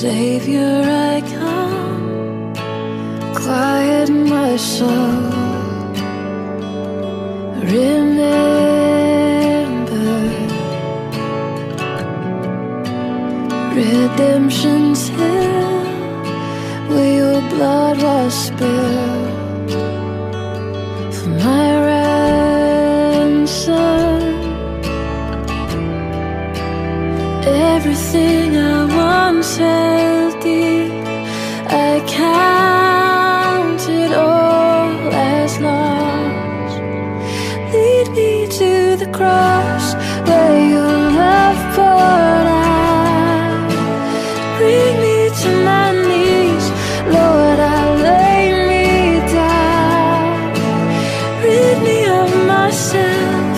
Savior, I come, quiet my soul. Remember, redemption's hill, where your blood was spilled for my ransom. Everything I once dear, I counted all as lost. Lead me to the cross where your love poured out. Bring me to my knees, Lord, I lay me down. Rid me of myself.